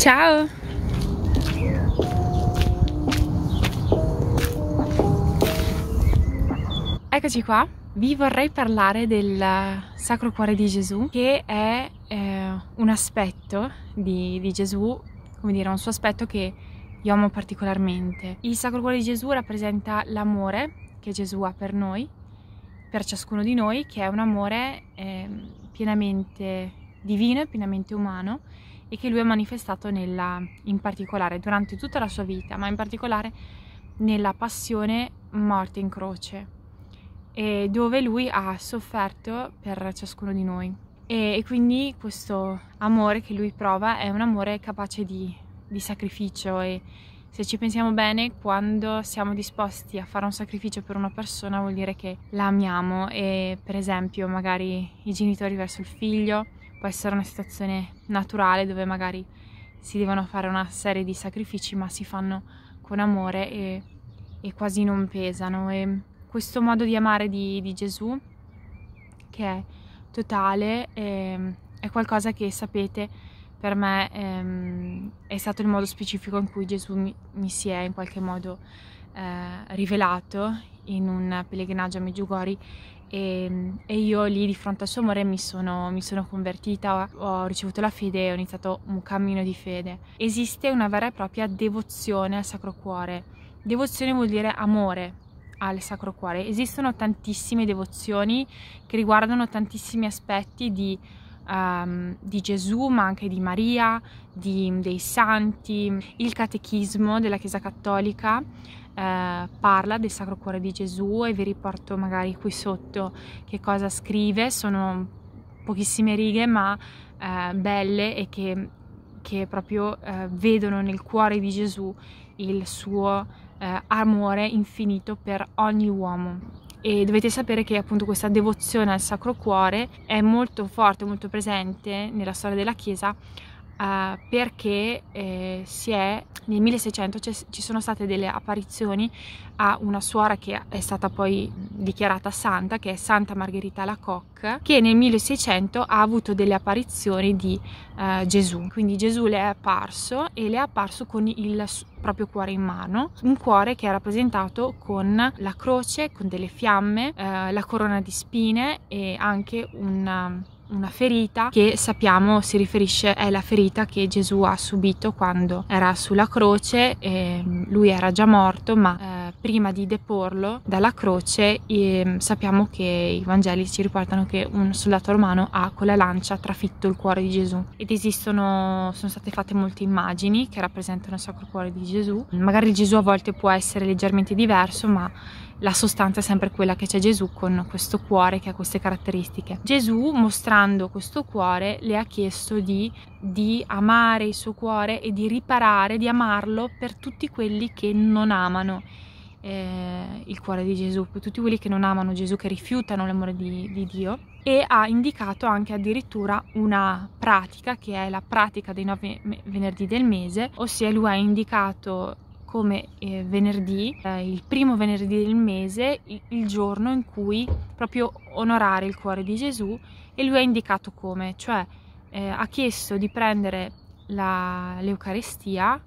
Ciao! Eccoci qua, vi vorrei parlare del Sacro Cuore di Gesù che è eh, un aspetto di, di Gesù, come dire, un suo aspetto che io amo particolarmente. Il Sacro Cuore di Gesù rappresenta l'amore che Gesù ha per noi, per ciascuno di noi, che è un amore eh, pienamente divino e pienamente umano e che lui ha manifestato nella, in particolare durante tutta la sua vita, ma in particolare nella passione morte in croce, e dove lui ha sofferto per ciascuno di noi. E, e quindi questo amore che lui prova è un amore capace di, di sacrificio e se ci pensiamo bene, quando siamo disposti a fare un sacrificio per una persona vuol dire che la amiamo e per esempio magari i genitori verso il figlio, può essere una situazione naturale dove magari si devono fare una serie di sacrifici ma si fanno con amore e, e quasi non pesano. E questo modo di amare di, di Gesù che è totale è, è qualcosa che sapete per me ehm, è stato il modo specifico in cui Gesù mi, mi si è in qualche modo eh, rivelato in un pellegrinaggio a Meggiugori e, e, io lì di fronte al suo amore mi sono, mi sono convertita, ho ricevuto la fede e ho iniziato un cammino di fede. Esiste una vera e propria devozione al Sacro Cuore. Devozione vuol dire amore al Sacro Cuore. Esistono tantissime devozioni che riguardano tantissimi aspetti di um, di Gesù, ma anche di Maria, di, dei santi. Il catechismo della Chiesa Cattolica eh, parla del Sacro Cuore di Gesù e vi riporto magari qui sotto che cosa scrive. Sono pochissime righe, ma eh, belle e che, che proprio eh, vedono nel cuore di Gesù il suo eh, amore infinito per ogni uomo e dovete sapere che appunto questa devozione al Sacro Cuore è molto forte, molto presente nella storia della Chiesa uh, perché eh, è, nel 1600 ci sono state delle apparizioni a una suora che è stata poi dichiarata santa, che è Santa Margherita Lacoque, che nel 1600 ha avuto delle apparizioni di uh, Gesù. Quindi Gesù le è apparso e le è apparso con il proprio cuore in mano, un cuore che è rappresentato con la croce, con delle fiamme, uh, la corona di spine e anche un una ferita che sappiamo si riferisce è la ferita che Gesù ha subito quando era sulla croce e lui era già morto ma eh, prima di deporlo dalla croce e, sappiamo che i Vangeli ci riportano che un soldato romano ha con la lancia trafitto il cuore di Gesù. Ed esistono sono state fatte molte immagini che rappresentano il sacro cuore di Gesù. Magari Gesù a volte può essere leggermente diverso ma la sostanza è sempre quella che c'è Gesù con questo cuore che ha queste caratteristiche. Gesù, mostrando questo cuore, le ha chiesto di, di, amare il suo cuore e di riparare, di amarlo per tutti quelli che non amano eh, il cuore di Gesù, per tutti quelli che non amano Gesù, che rifiutano l'amore di, di Dio. E ha indicato anche addirittura una pratica che è la pratica dei nove venerdì del mese, ossia lui ha indicato come eh, venerdì, eh, il primo venerdì del mese, il, il, giorno in cui proprio onorare il cuore di Gesù e lui ha indicato come, cioè eh, ha chiesto di prendere la, l'Eucaristia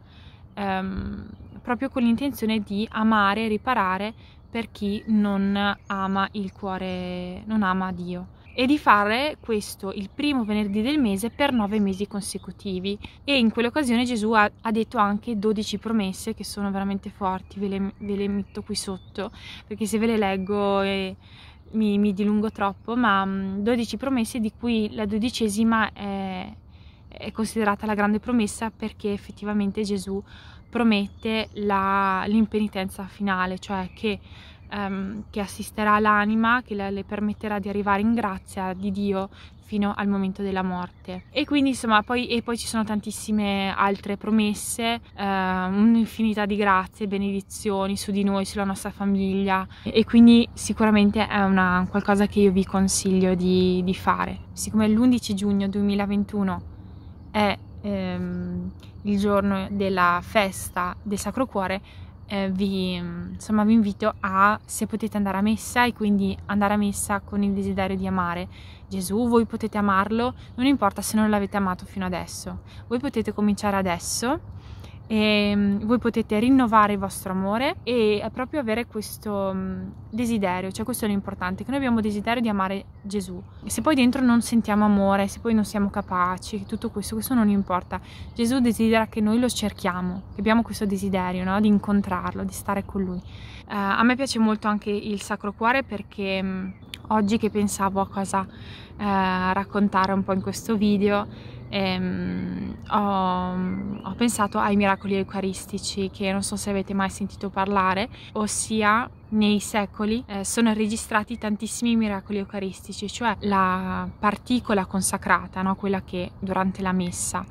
ehm, proprio con l'intenzione di amare e riparare per chi non ama il cuore, non ama Dio. E di fare questo il primo venerdì del mese per nove mesi consecutivi. E in quell'occasione Gesù ha, ha detto anche 12 promesse che sono veramente forti, ve le, ve le, metto qui sotto perché se ve le leggo e mi, mi dilungo troppo, ma 12 mm, promesse di cui la dodicesima è, è considerata la grande promessa perché effettivamente Gesù promette l'impenitenza finale, cioè che um, che assisterà l'anima, che le, le permetterà di arrivare in grazia di Dio fino al momento della morte. E quindi insomma poi, e poi ci sono tantissime altre promesse, eh, un'infinità di grazie, benedizioni su di noi, sulla nostra famiglia e quindi sicuramente è una, qualcosa che io vi consiglio di, di fare. Siccome l'11 giugno 2021 è ehm, il giorno della festa del Sacro Cuore, eh, vi, insomma, vi invito a, se potete andare a messa e quindi andare a messa con il desiderio di amare Gesù, voi potete amarlo, non importa se non l'avete amato fino adesso, voi potete cominciare adesso e mm, voi potete rinnovare il vostro amore e proprio avere questo mm, desiderio, cioè questo è l'importante, che noi abbiamo desiderio di amare Gesù. Se poi dentro non sentiamo amore, se poi non siamo capaci, tutto questo, questo non importa. Gesù desidera che noi lo cerchiamo, che abbiamo questo desiderio no? di incontrarlo, di stare con lui. Uh, a me piace molto anche il Sacro Cuore perché um, oggi che pensavo a cosa uh, raccontare un po' in questo video, ehm, ho, ho, pensato ai miracoli eucaristici che non so se avete mai sentito parlare, ossia nei secoli eh, sono registrati tantissimi miracoli eucaristici, cioè la particola consacrata, no? quella che durante la messa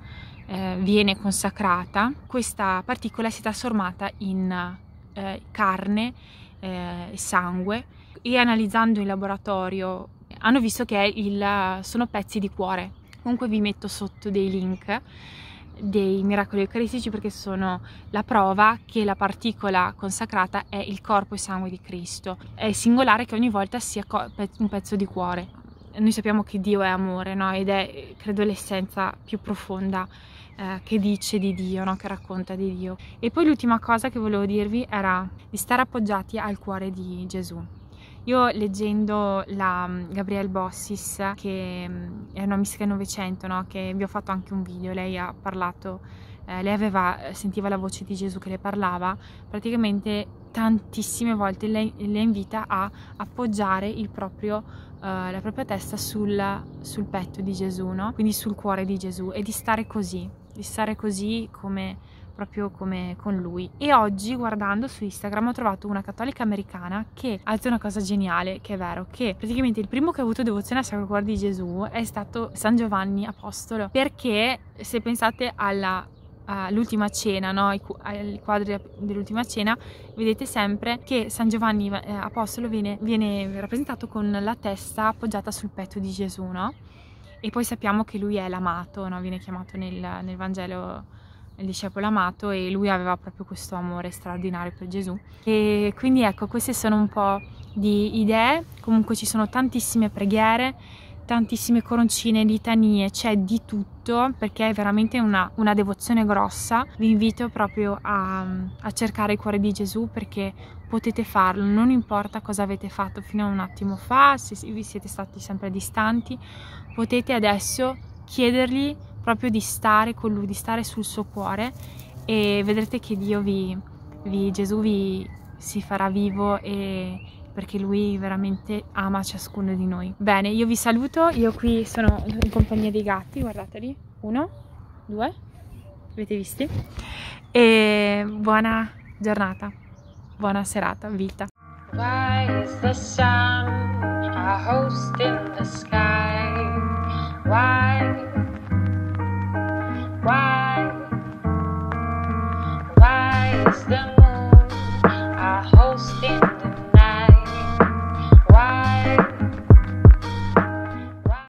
eh, viene consacrata, questa particola si è trasformata in eh, carne e eh, sangue e analizzando in laboratorio hanno visto che il, sono pezzi di cuore Comunque vi metto sotto dei link dei miracoli eucaristici perché sono la prova che la particola consacrata è il corpo e sangue di Cristo. È singolare che ogni volta sia un pezzo di cuore. Noi sappiamo che Dio è amore, no? Ed è, credo, l'essenza più profonda eh, che dice di Dio, no? Che racconta di Dio. E poi l'ultima cosa che volevo dirvi era di stare appoggiati al cuore di Gesù. Io leggendo la mm, Gabrielle Bossis, che mm, è una mistica Novecento, no? che vi ho fatto anche un video, lei ha parlato, eh, lei aveva, eh, sentiva la voce di Gesù che le parlava, praticamente tantissime volte lei le invita a appoggiare proprio, eh, la propria testa sul, sul petto di Gesù, no? quindi sul cuore di Gesù e di stare così, di stare così come proprio come con lui. E oggi guardando su Instagram ho trovato una cattolica americana che ha detto una cosa geniale, che è vero, che praticamente il primo che ha avuto devozione al Sacro Cuore di Gesù è stato San Giovanni Apostolo, perché se pensate alla all'ultima cena, no? ai quadri dell'ultima cena, vedete sempre che San Giovanni eh, Apostolo viene, viene, rappresentato con la testa appoggiata sul petto di Gesù, no? E poi sappiamo che lui è l'amato, no? viene chiamato nel, nel Vangelo il discepolo amato e lui aveva proprio questo amore straordinario per Gesù. E quindi ecco, queste sono un po' di idee, comunque ci sono tantissime preghiere, tantissime coroncine, litanie, c'è di tutto perché è veramente una, una devozione grossa. Vi invito proprio a, a, cercare il cuore di Gesù perché potete farlo, non importa cosa avete fatto fino a un attimo fa, se vi siete stati sempre distanti, potete adesso chiedergli proprio di stare con lui, di stare sul suo cuore e vedrete che Dio vi, vi Gesù vi si farà vivo e perché lui veramente ama ciascuno di noi. Bene, io vi saluto, io qui sono in compagnia dei gatti, guardateli, uno, due, avete visti? E buona giornata, buona serata, vita. Why is the sun a host in the sky?